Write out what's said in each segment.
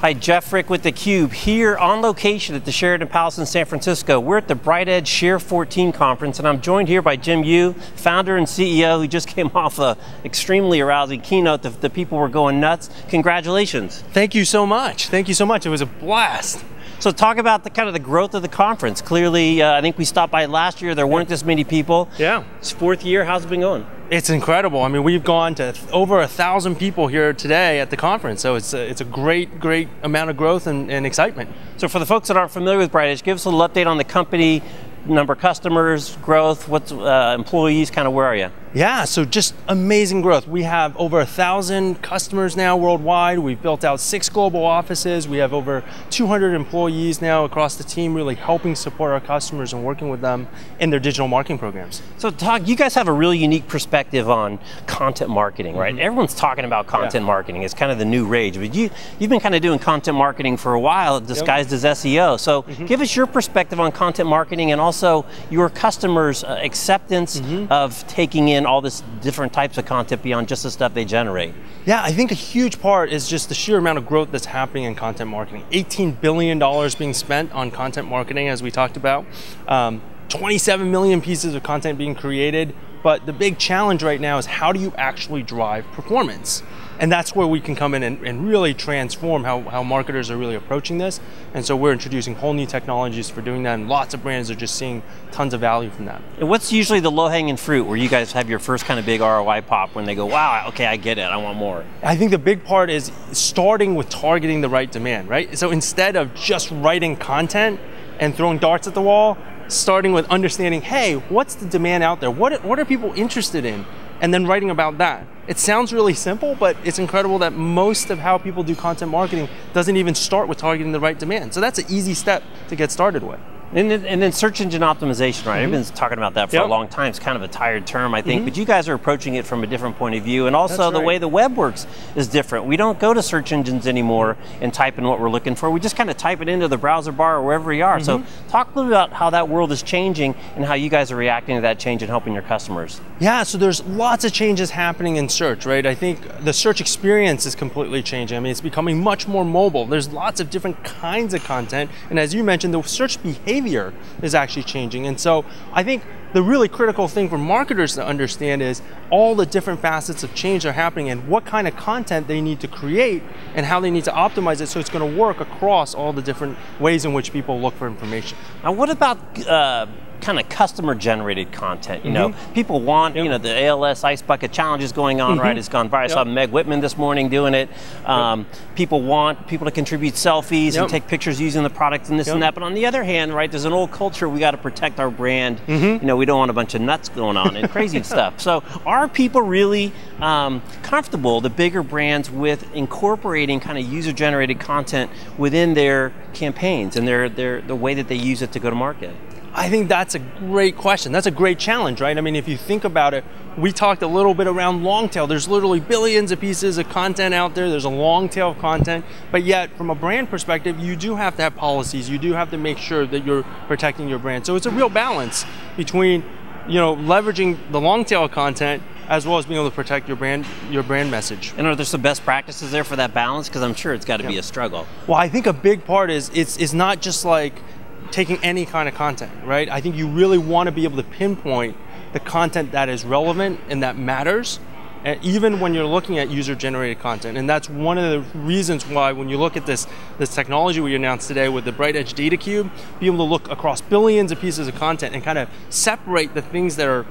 Hi, Jeff Frick with theCUBE, here on location at the Sheraton Palace in San Francisco. We're at the BrightEdge Share 14 conference, and I'm joined here by Jim Yu, founder and CEO, who just came off a extremely arousing keynote. The, the people were going nuts. Congratulations. Thank you so much. Thank you so much. It was a blast. So talk about the kind of the growth of the conference. Clearly, uh, I think we stopped by last year. There weren't this many people. Yeah. It's fourth year. How's it been going? It's incredible. I mean, we've gone to over a thousand people here today at the conference, so it's a, it's a great, great amount of growth and, and excitement. So for the folks that aren't familiar with BrightEdge, give us a little update on the company, number of customers, growth, what's uh, employees, kind of where are you? Yeah, so just amazing growth. We have over a thousand customers now worldwide. We've built out six global offices. We have over 200 employees now across the team, really helping support our customers and working with them in their digital marketing programs. So, Todd, You guys have a really unique perspective on content marketing, right? Mm -hmm. Everyone's talking about content yeah. marketing. It's kind of the new rage, but you you've been kind of doing content marketing for a while, disguised yep. as SEO. So, mm -hmm. give us your perspective on content marketing and also your customers' uh, acceptance mm -hmm. of taking in in all this different types of content beyond just the stuff they generate? Yeah, I think a huge part is just the sheer amount of growth that's happening in content marketing. $18 billion being spent on content marketing, as we talked about. Um, 27 million pieces of content being created, but the big challenge right now is how do you actually drive performance? And that's where we can come in and, and, really transform how, how marketers are really approaching this. And so we're introducing whole new technologies for doing that, and lots of brands are just seeing tons of value from that. And what's usually the low-hanging fruit where you guys have your first kind of big ROI pop when they go, wow, okay, I get it, I want more? I think the big part is starting with targeting the right demand, right? So instead of just writing content and throwing darts at the wall, starting with understanding, hey, what's the demand out there? What, what are people interested in? And then writing about that. It sounds really simple, but it's incredible that most of how people do content marketing doesn't even start with targeting the right demand. So that's an easy step to get started with. And then, and then, search engine optimization, right? Mm -hmm. been talking about that for yep. a long time. It's kind of a tired term, I think, mm -hmm. but you guys are approaching it from a different point of view. And also right. the way the web works is different. We don't go to search engines anymore and type in what we're looking for. We just kind of type it into the browser bar or wherever we are. Mm -hmm. So mm-hmm. talk a little bit about how that world is changing and how you guys are reacting to that change and helping your customers. Yeah, so there's lots of changes happening in search, right? I think the search experience is completely changing. I mean, it's becoming much more mobile. There's lots of different kinds of content. And as you mentioned, the search behavior is actually changing. And so I think the really critical thing for marketers to understand is all the different facets of change are happening and what kind of content they need to create and how they need to optimize it so it's going to work across all the different ways in which people look for information. Now what about uh, kind of customer generated content. You mm -hmm. know, mm-hmm. people want, yep. you know, the ALS Ice Bucket Challenge is going on, mm -hmm. right? It's gone viral. Yep. I saw Meg Whitman this morning doing it. Um, yep. People want people to contribute selfies and take pictures using the product and this and that. But on the other hand, right, there's an old culture we got to protect our brand. Mm -hmm. You know, we don't want a bunch of nuts going on and crazy stuff. So are people really um, comfortable, the bigger brands, with incorporating kind of user generated content within their campaigns and their, their the way that they use it to go to market? I think that's a great question. That's a great challenge, right? I mean, if you think about it, we talked a little bit around long tail. There's literally billions of pieces of content out there. There's a long tail of content, but yet from a brand perspective, you do have to have policies. You do have to make sure that you're protecting your brand. So it's a real balance between, you know, leveraging the long tail content as well as being able to protect your brand your brand message. And are there some best practices there for that balance? Because I'm sure it's got to yeah. be a struggle. Well, I think a big part is it's it's not just like taking any kind of content, right? I think you really want to be able to pinpoint the content that is relevant and that matters, and even when you're looking at user-generated content. And that's one of the reasons why when you look at this, this technology we announced today with the BrightEdge Data Cube, be able to look across billions of pieces of content and kind of separate the things that are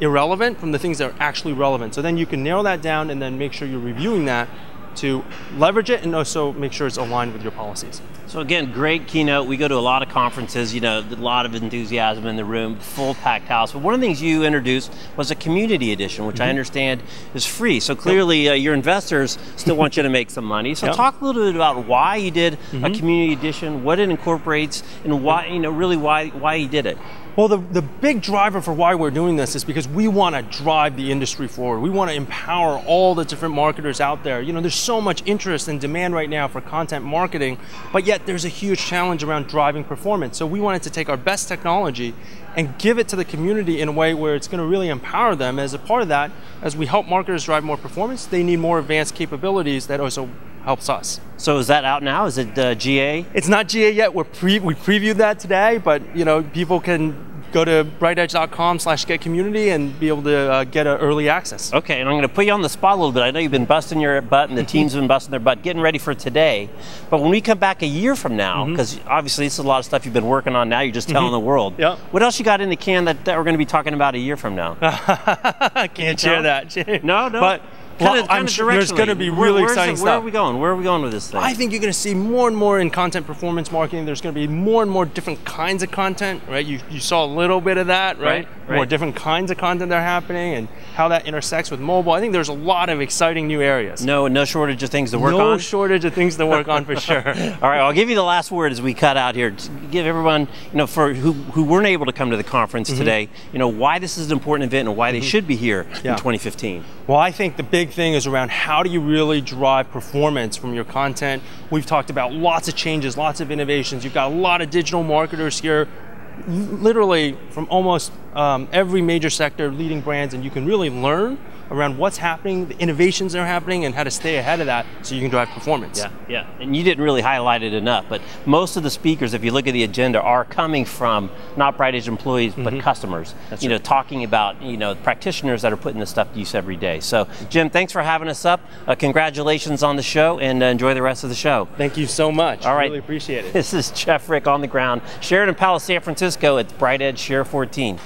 irrelevant from the things that are actually relevant. So then you can narrow that down and then make sure you're reviewing that to leverage it and also make sure it's aligned with your policies. So again, great keynote. We go to a lot of conferences, you know, a lot of enthusiasm in the room, full packed house. But one of the things you introduced was a community edition, which mm -hmm. I mm-hmm. understand is free. So clearly yep. uh, your investors still want you to make some money. So yep. talk a little bit about why you did mm -hmm. a mm-hmm. community edition, what it incorporates, and why, you know, really why, why you did it. Well, the, the big driver for why we're doing this is because we want to drive the industry forward. We want to empower all the different marketers out there. You know, there's so much interest and demand right now for content marketing, but yet there's a huge challenge around driving performance. So we wanted to take our best technology and give it to the community in a way where it's going to really empower them. As a part of that, as we help marketers drive more performance, they need more advanced capabilities that oh, also helps us. So is that out now? Is it uh, GA? It's not GA yet. We're pre- we previewed that today, but you know people can go to brightedge.com slash get community and be able to uh, get early access. Okay, and I'm going to put you on the spot a little bit. I know you've been busting your butt and the team's been busting their butt getting ready for today. But when we come back a year from now, because mm-hmm. obviously this is a lot of stuff you've been working on now, you're just telling mm-hmm. the world. Yep. What else you got in the can that, that we're going to be talking about a year from now? I Can't share that. no, no. But Kind of, sure there's going to be really where, exciting it, stuff. Where are we going? Where are we going with this thing? I think you're going to see more and more in content performance marketing. There's going to be more and more different kinds of content, right? You, you saw a little bit of that, right? right, right. More different kinds of content that are happening and how that intersects with mobile. I think there's a lot of exciting new areas. No, no shortage of things to work no on. No shortage of things to work on for sure. All right, I'll give you the last word as we cut out here. To give everyone, you know, for who, who weren't able to come to the conference mm-hmm. today, you know, why this is an important event and why mm-hmm. they should be here yeah. in 2015. Well, I think the big thing is around how do you really drive performance from your content? We've talked about lots of changes, lots of innovations. You've got a lot of digital marketers here, literally from almost um, every major sector, leading brands, and you can really learn around what's happening, the innovations that are happening, and how to stay ahead of that so you can drive performance. Yeah, yeah. And you didn't really highlight it enough, but most of the speakers, if you look at the agenda, are coming from not BrightEdge employees, mm-hmm. but customers. That's you right. know, talking about you know practitioners that are putting this stuff to use every day. So, Jim, thanks for having us up. Uh, congratulations on the show, and uh, enjoy the rest of the show. Thank you so much. All right, really appreciate it. This is Jeff Frick on the ground, Sheraton Palace, San Francisco. It's BrightEdge Share 14.